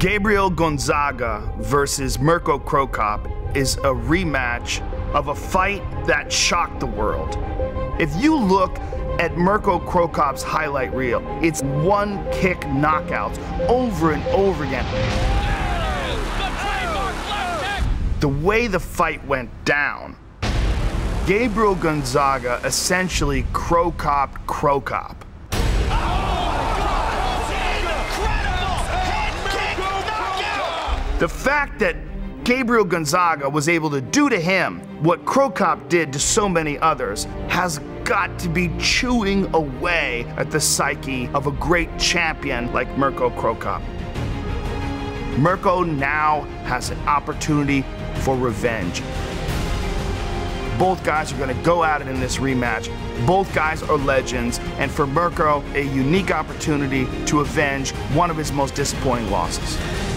Gabriel Gonzaga versus Mirko Cro Cop is a rematch of a fight that shocked the world. If you look at Mirko Cro Cop's highlight reel, it's one kick knockouts over and over again. The way the fight went down, Gabriel Gonzaga essentially Cro Cop The fact that Gabriel Gonzaga was able to do to him what Cro Cop did to so many others has got to be chewing away at the psyche of a great champion like Mirko Cro Cop. Mirko now has an opportunity for revenge. Both guys are going to go at it in this rematch. Both guys are legends, and for Mirko, a unique opportunity to avenge one of his most disappointing losses.